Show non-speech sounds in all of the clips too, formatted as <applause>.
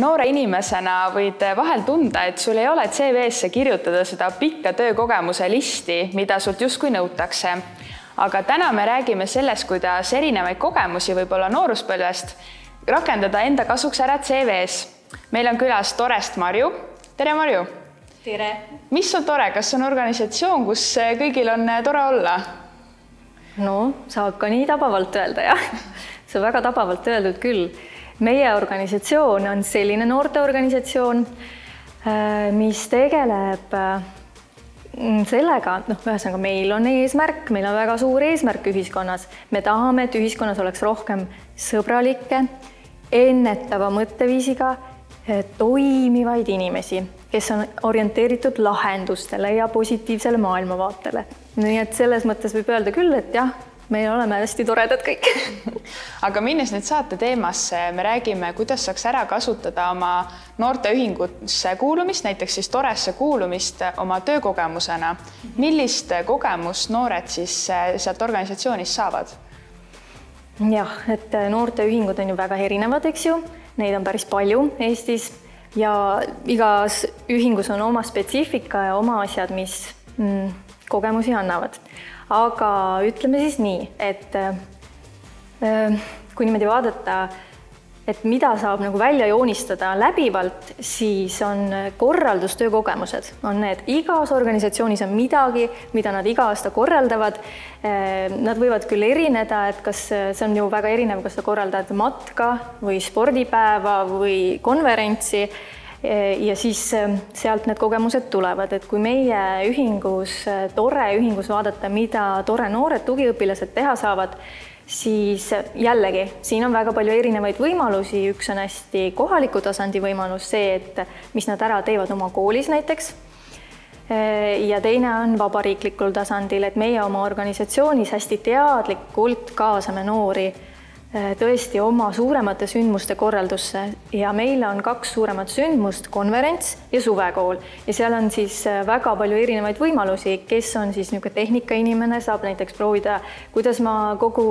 noore inimesena võid vahel tunda, et sul ei ole CV-sse kirjutada seda pikka töökogemuse listi, mida sult justkui nõutakse. aga täna me räägime sellest, kuidas erinevaid kogemusi võib-olla nooruspõlvest rakendada enda kasuks ära CV-s. meil on külas Torest Marju. tere, Marju! tere! mis on tore, kas on organisatsioon, kus kõigil on tore olla? no saab ka nii tabavalt öelda, jah. see on väga tabavalt öeldud küll meie organisatsioon on selline noorteorganisatsioon, äh, mis tegeleb äh, sellega, noh, ühesõnaga meil on eesmärk, meil on väga suur eesmärk ühiskonnas, me tahame, et ühiskonnas oleks rohkem sõbralikke, ennetava mõtteviisiga äh, toimivaid inimesi, kes on orienteeritud lahendustele ja positiivsele maailmavaatele. nii et selles mõttes võib öelda küll, et jah, me oleme hästi toredad kõik <laughs> aga minnes nüüd saate teemasse, me räägime, kuidas saaks ära kasutada oma noorteühingusse kuulumist, näiteks siis Toresse kuulumist oma töökogemusena. millist kogemust noored siis eh, sealt organisatsioonist saavad? jah, et eh, noorteühingud on ju väga erinevad, eks ju, neid on päris palju Eestis ja igas ühingus on oma spetsiifika ja oma asjad, mis mm, kogemusi annavad aga ütleme siis nii, et äh, kui niimoodi vaadata, et mida saab nagu välja joonistada läbivalt, siis on korraldustöö kogemused, on need, igas organisatsioonis on midagi, mida nad iga aasta korraldavad. Äh, nad võivad küll erineda, et kas see on ju väga erinev, kas sa korraldad matka või spordipäeva või konverentsi ja siis ähm, sealt need kogemused tulevad, et kui meie ühingus, äh, Tore ühingus vaadata, mida Tore noored tugiõpilased teha saavad, siis jällegi siin on väga palju erinevaid võimalusi, üks on hästi kohaliku tasandi võimalus, see, et mis nad ära teevad oma koolis näiteks. Ja teine on vabariiklikul tasandil, et meie oma organisatsioonis hästi teadlikult kaasame noori tõesti oma suuremate sündmuste korraldusse. Ja meil on kaks suuremat sündmust, konverents ja suvekool. Ja seal on siis äh, väga palju erinevaid võimalusi, kes on siis niisugune tehnikainimene, saab näiteks proovida, kuidas ma kogu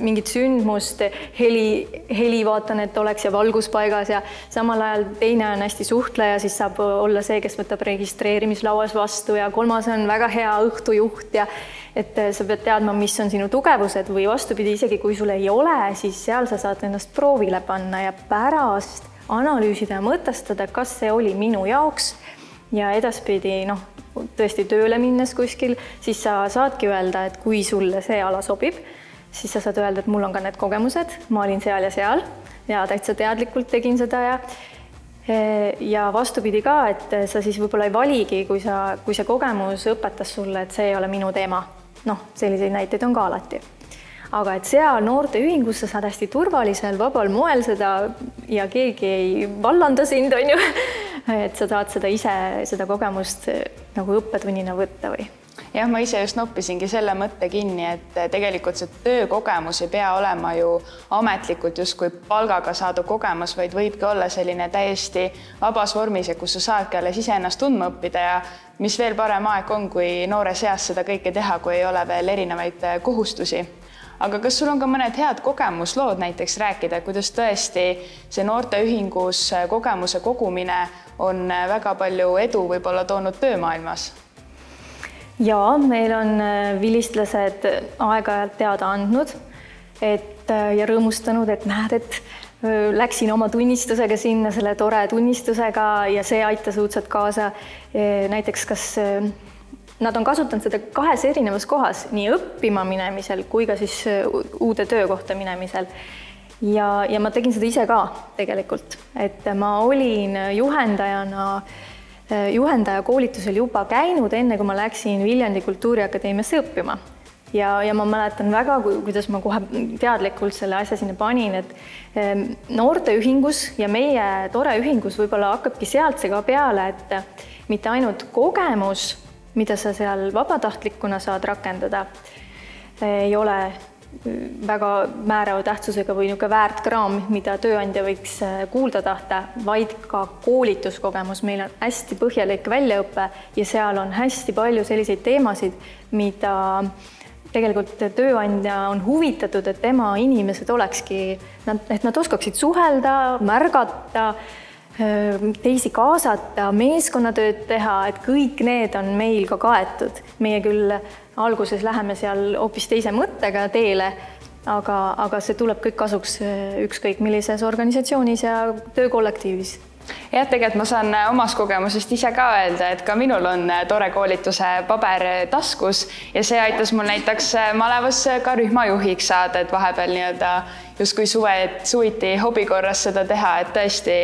mingit sündmust, heli, heli vaatan, et oleks ja valgus paigas ja samal ajal teine on hästi suhtleja, siis saab olla see, kes võtab registreerimislauas vastu ja kolmas on väga hea õhtujuht ja et äh, sa pead teadma, mis on sinu tugevused või vastupidi, isegi kui sul ei ole, siis seal sa saad ennast proovile panna ja pärast analüüsida ja mõtestada, kas see oli minu jaoks ja edaspidi noh, tõesti tööle minnes kuskil, siis sa saadki öelda, et kui sulle see ala sobib, siis sa saad öelda, et mul on ka need kogemused, ma olin seal ja seal ja täitsa teadlikult tegin seda ja ja vastupidi ka, et sa siis võib-olla ei valigi, kui sa, kui see kogemus õpetas sulle, et see ei ole minu teema noh, selliseid näiteid on ka alati. aga et seal noorteühingus sa saad hästi turvalisel, vabal moel seda ja keegi ei vallanda sind, on ju. <laughs> et sa saad seda ise, seda kogemust nagu õppetunnina võtta või jah, ma ise just noppisingi selle mõtte kinni, et tegelikult see töökogemus ei pea olema ju ametlikult justkui palgaga saadud kogemus, vaid võibki olla selline täiesti vabas vormis ja kus sa saadki alles iseennast tundma õppida ja mis veel parem aeg on, kui noores eas seda kõike teha, kui ei ole veel erinevaid kohustusi aga kas sul on ka mõned head kogemuslood näiteks rääkida, kuidas tõesti see noorteühingus kogemuse kogumine on väga palju edu võib-olla toonud töömaailmas? Ja meil on äh, vilistlased aeg-ajalt teada andnud, et äh, ja rõõmustanud, et näed, et äh, läksin oma tunnistusega sinna, selle tore tunnistusega ja see aitas õudselt kaasa. näiteks, kas nad on kasutanud seda kahes erinevas kohas, nii õppima minemisel kui ka siis uude töökohta minemisel. ja, ja ma tegin seda ise ka tegelikult, et ma olin juhendajana Äh, juhendaja koolitusel juba käinud, enne kui ma läksin Viljandi Kultuuriakadeemiasse õppima. ja, ja ma mäletan väga, kuidas ma kohe teadlikult selle asja sinna panin, et ähm, noorteühingus ja meie tore ühingus võib-olla hakkabki sealt see ka peale, et mitte ainult kogemus, mida sa seal vabatahtlikuna saad rakendada, ei ole väga määrava tähtsusega või niisugune väärt kraam, mida tööandja võiks äh, kuulda tahta, vaid ka koolituskogemus. meil on hästi põhjalik väljaõpe ja seal on hästi palju selliseid teemasid, mida tegelikult tööandja on huvitatud, et tema inimesed olekski, nad, et nad oskaksid suhelda, märgata, teisi kaasata, meeskonnatööd teha, et kõik need on meil ka kaetud. meie küll alguses läheme seal hoopis teise mõttega teele, aga, aga see tuleb kõik kasuks ükskõik millises organisatsioonis ja töökollektiivis. Jah, tegelikult ma saan äh, omast kogemusest ise ka öelda, et ka minul on äh, tore koolituse paber taskus ja see aitas mul näiteks malevas ka rühmajuhiks saada, et vahepeal nii-öelda justkui suve, suviti hobi korras seda teha, et tõesti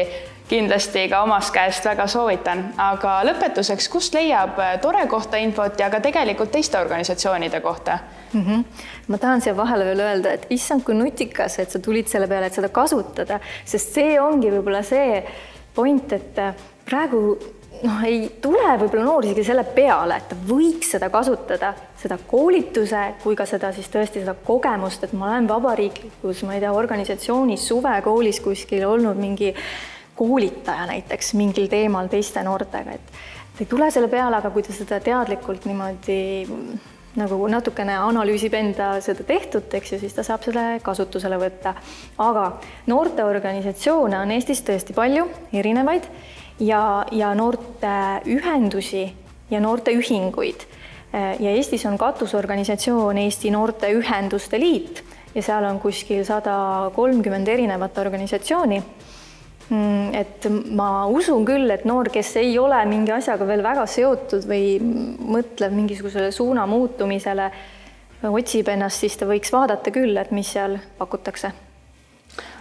kindlasti ka omast käest väga soovitan, aga lõpetuseks, kust leiab Tore kohta infot ja ka tegelikult teiste organisatsioonide kohta mm? -hmm. ma tahan siia vahele veel öelda, et issand, kui nutikas, et sa tulid selle peale, et seda kasutada, sest see ongi võib-olla see point, et äh, praegu noh, ei tule võib-olla noor isegi selle peale, et võiks seda kasutada, seda koolituse kui ka seda siis tõesti seda kogemust, et ma olen vabariiklikus, ma ei tea, organisatsioonis suvekoolis kuskil olnud mingi koolitaja näiteks mingil teemal teiste noortega, et ei tule selle peale, aga kui ta seda teadlikult niimoodi nagu natukene analüüsib enda seda tehtut, eks ju, siis ta saab selle kasutusele võtta. aga noorteorganisatsioone on Eestis tõesti palju, erinevaid ja, ja noorteühendusi ja noorteühinguid. ja Eestis on katusorganisatsioon Eesti Noorteühenduste Liit ja seal on kuskil sada kolmkümmend erinevat organisatsiooni et ma usun küll, et noor, kes ei ole mingi asjaga veel väga seotud või mõtleb mingisugusele suuna muutumisele, otsib ennast, siis ta võiks vaadata küll, et mis seal pakutakse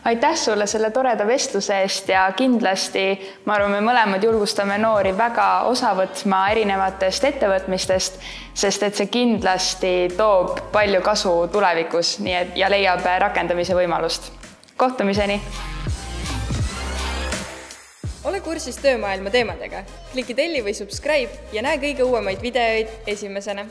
aitäh sulle selle toreda vestluse eest ja kindlasti ma arvan, me mõlemad julgustame noori väga osa võtma erinevatest ettevõtmistest, sest et see kindlasti toob palju kasu tulevikus, nii et ja leiab rakendamise võimalust. kohtumiseni ole kursis töömaailma teemadega, kliki telli või subscribe ja näe kõige uuemaid videoid esimesena